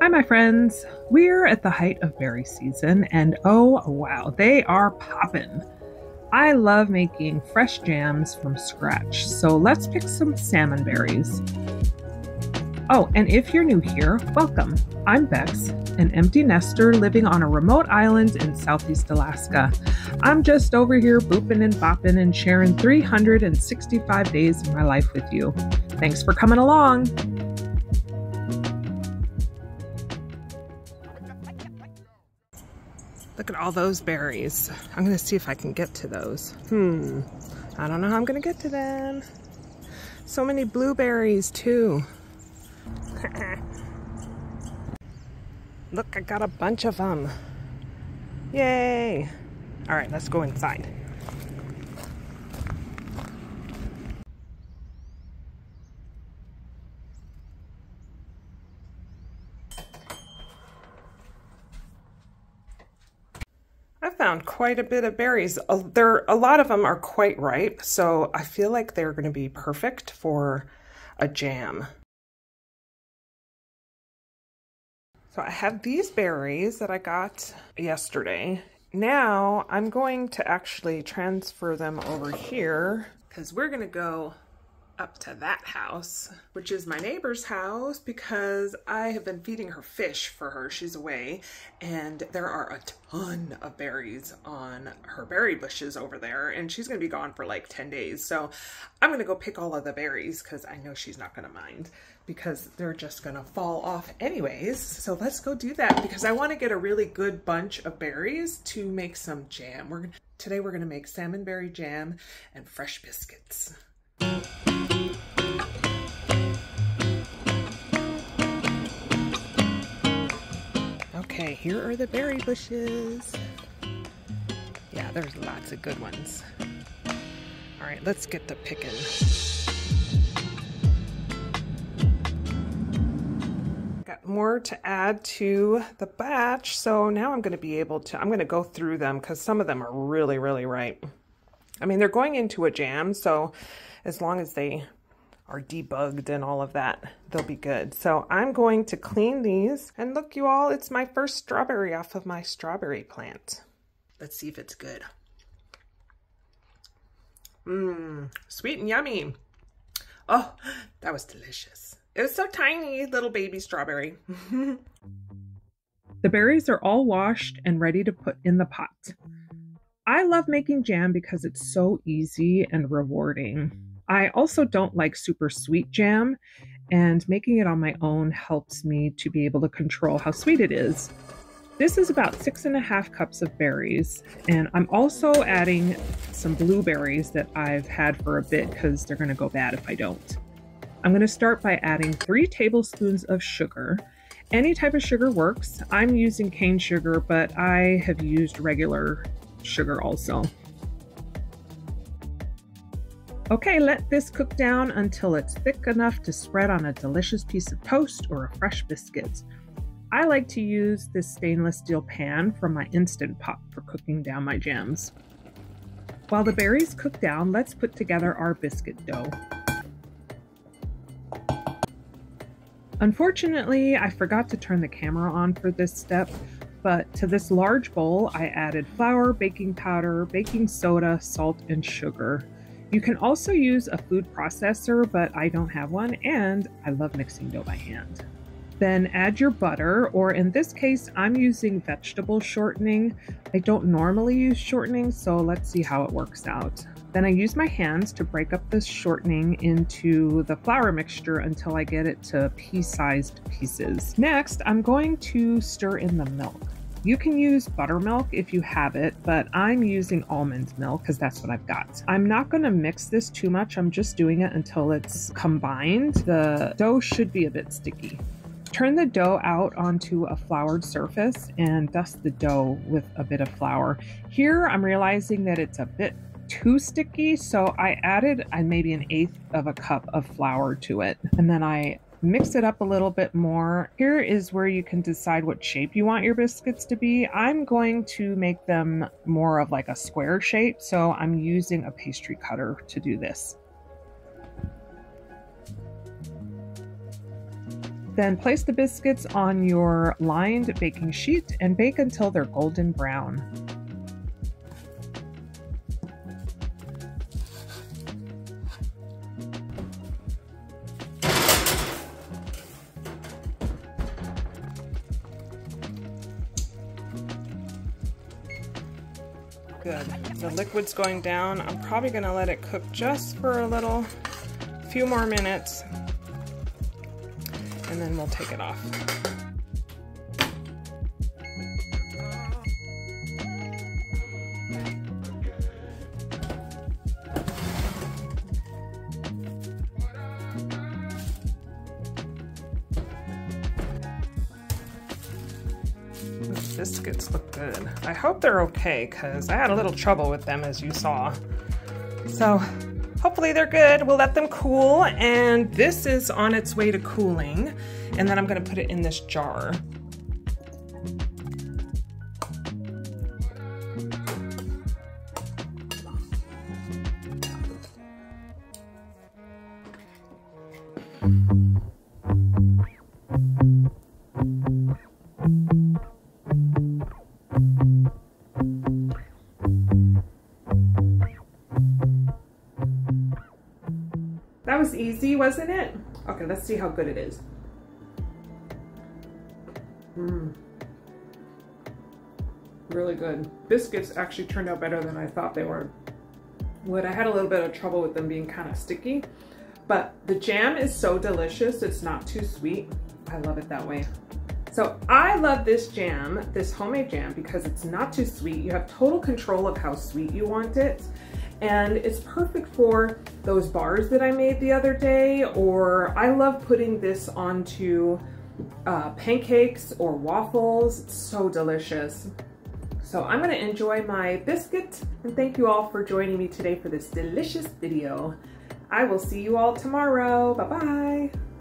Hi, my friends. We're at the height of berry season, and oh wow, they are poppin'. I love making fresh jams from scratch, so let's pick some salmon berries. Oh, and if you're new here, welcome. I'm Bex, an empty nester living on a remote island in southeast Alaska. I'm just over here booping and bopping and sharing 365 days of my life with you. Thanks for coming along. Look at all those berries. I'm gonna see if I can get to those. Hmm, I don't know how I'm gonna get to them. So many blueberries too. Look, I got a bunch of them. Yay! All right, let's go inside. I found quite a bit of berries. There, a lot of them are quite ripe, so I feel like they're going to be perfect for a jam. So I have these berries that I got yesterday. Now I'm going to actually transfer them over here because we're going to go up to that house, which is my neighbor's house because I have been feeding her fish for her. She's away and there are a ton of berries on her berry bushes over there and she's to be gone for like 10 days. So I'm to go pick all of the berries because I know she's not to mind because they're just to fall off anyways. So let's go do that because I want to get a really good bunch of berries to make some jam. We're Today we're to make salmon berry jam and fresh biscuits. Okay, here are the berry bushes. Yeah, there's lots of good ones. All right, let's get to picking. Got more to add to the batch, so now I'm going to be able to, I'm going to go through them because some of them are really, really ripe. I mean, they're going into a jam, so as long as they are debugged and all of that, they'll be good. So I'm going to clean these. And look, you all, it's my first strawberry off of my strawberry plant. Let's see if it's good. Mmm, sweet and yummy. Oh, that was delicious. It was so tiny, little baby strawberry. the berries are all washed and ready to put in the pot. I love making jam because it's so easy and rewarding. I also don't like super sweet jam, and making it on my own helps me to be able to control how sweet it is. This is about six and a half cups of berries, and I'm also adding some blueberries that I've had for a bit because they're going to go bad if I don't. I'm going to start by adding three tablespoons of sugar. Any type of sugar works. I'm using cane sugar, but I have used regular sugar also. Okay, let this cook down until it's thick enough to spread on a delicious piece of toast or a fresh biscuit. I like to use this stainless steel pan from my Instant Pot for cooking down my jams. While the berries cook down, let's put together our biscuit dough. Unfortunately, I forgot to turn the camera on for this step, but to this large bowl, I added flour, baking powder, baking soda, salt, and sugar. You can also use a food processor, but I don't have one, and I love mixing dough by hand. Then add your butter, or in this case, I'm using vegetable shortening. I don't normally use shortening, so let's see how it works out. Then I use my hands to break up the shortening into the flour mixture until I get it to pea-sized pieces. Next, I'm going to stir in the milk. You can use buttermilk if you have it, but I'm using almond milk because that's what I've got. I'm not going to mix this too much. I'm just doing it until it's combined. The dough should be a bit sticky. Turn the dough out onto a floured surface and dust the dough with a bit of flour. Here I'm realizing that it's a bit too sticky, so I added uh, maybe an eighth of a cup of flour to it. And then I mix it up a little bit more. Here is where you can decide what shape you want your biscuits to be. I'm going to make them more of like a square shape, so I'm using a pastry cutter to do this. Then place the biscuits on your lined baking sheet and bake until they're golden brown. Good. The liquid's going down. I'm probably to let it cook just for a little, few more minutes, and then we'll take it off. Biscuits look good. I hope they're okay because I had a little trouble with them as you saw. So hopefully they're good. We'll let them cool and this is on its way to cooling and then I'm gonna put it in this jar. Wasn't it? Okay, let's see how good it is. Mmm. Really good. Biscuits actually turned out better than I thought they were. Would I had a little bit of trouble with them being kind of sticky, but the jam is so delicious. It's not too sweet. I love it that way. So I love this jam, this homemade jam, because it's not too sweet. You have total control of how sweet you want it and it's perfect for those bars that I made the other day or I love putting this onto uh, pancakes or waffles. It's so delicious. So I'm gonna enjoy my biscuit and thank you all for joining me today for this delicious video. I will see you all tomorrow. Bye-bye.